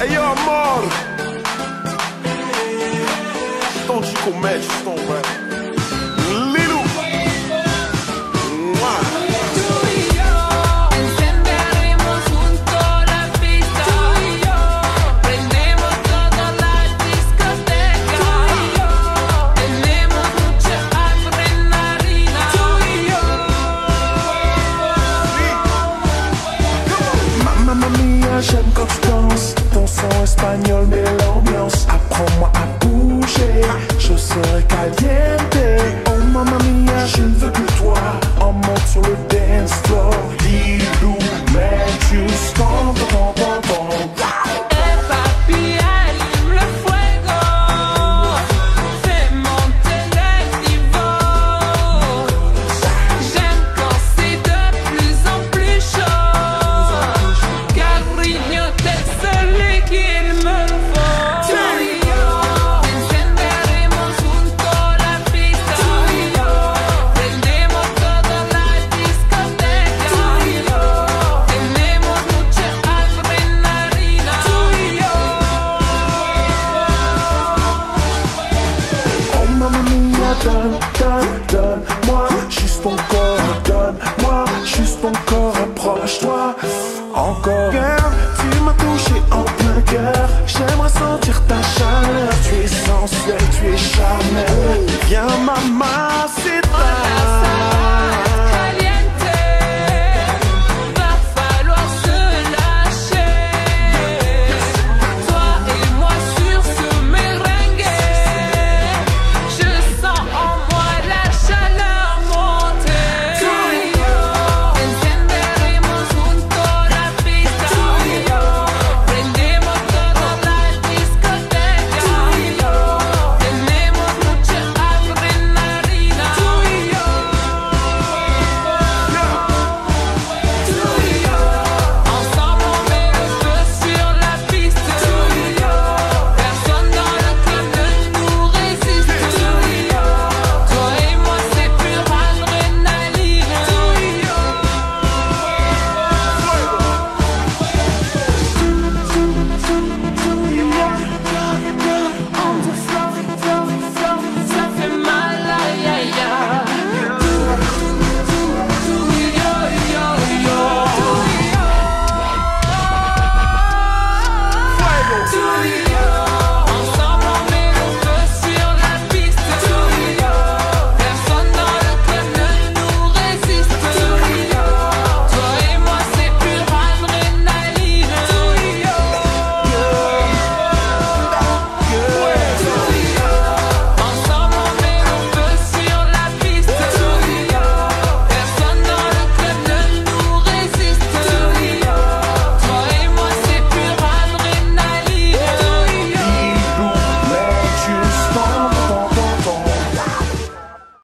Ei, hey, amor! Estão de comédia, estão, velho. J'aime quand tu danses, ton son espagnol met l'ambiance Apprends-moi à bouger, je serai calvier. ton corps, donne-moi juste ton corps, approche-toi encore. Tu m'as touché en plein cœur, j'aimerais sentir ta chaleur, tu es yeah